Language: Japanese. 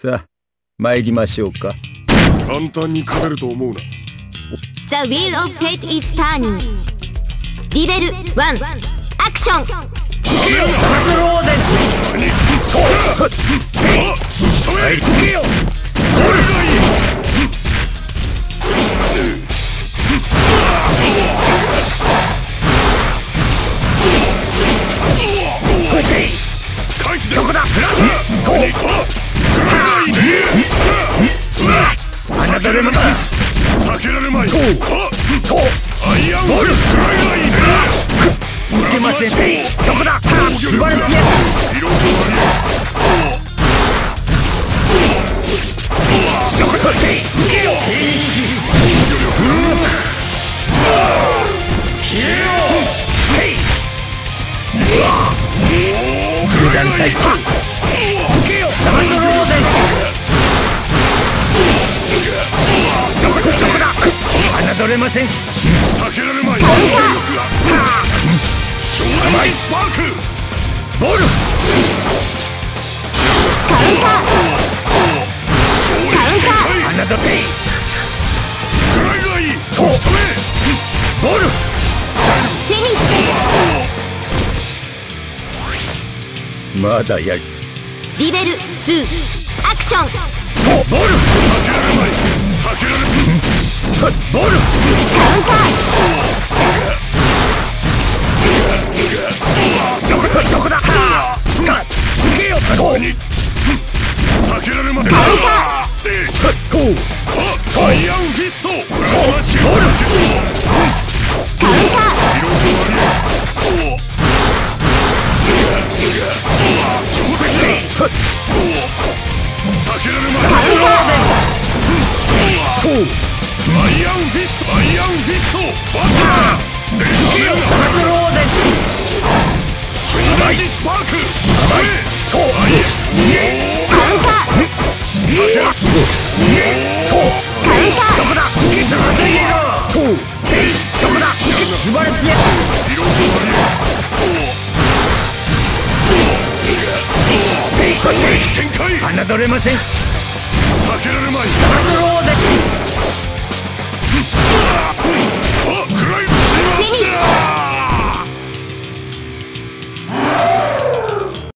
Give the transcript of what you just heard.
さあ参りましょうか。簡単に勝てると思うな。The wheel of fate is turning. リベル1アクションそ侮れまだ避けられまいアイアンボールストライガーいいけませんそこだ縛れつけよ空団体受れません。避けられまい。超大スパーク。ボール侮せトライガー。いと止め。ボール。フィニッシまだやる。ュリベル2アクション。ボールボールカウンターそこそこだ受けよ避けられませんカウンタこうアイアンフィスト。ボールアンフィストアイアンフィストバッター。デルダブルロー。ゼ超大スパー。クこうカウンター。避けらカウンター。そこだこうそこだ縛れつや展開侮れません避けられまい